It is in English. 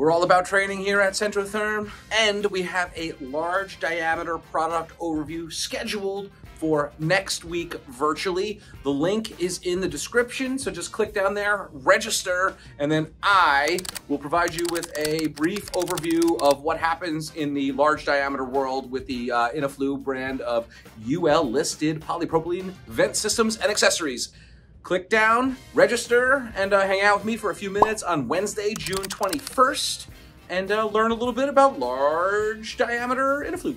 We're all about training here at Centrotherm, and we have a large diameter product overview scheduled for next week virtually. The link is in the description, so just click down there, register, and then I will provide you with a brief overview of what happens in the large diameter world with the uh, InnoFlue brand of UL listed polypropylene vent systems and accessories. Click down, register, and uh, hang out with me for a few minutes on Wednesday, June 21st, and uh, learn a little bit about large diameter InnoFlue.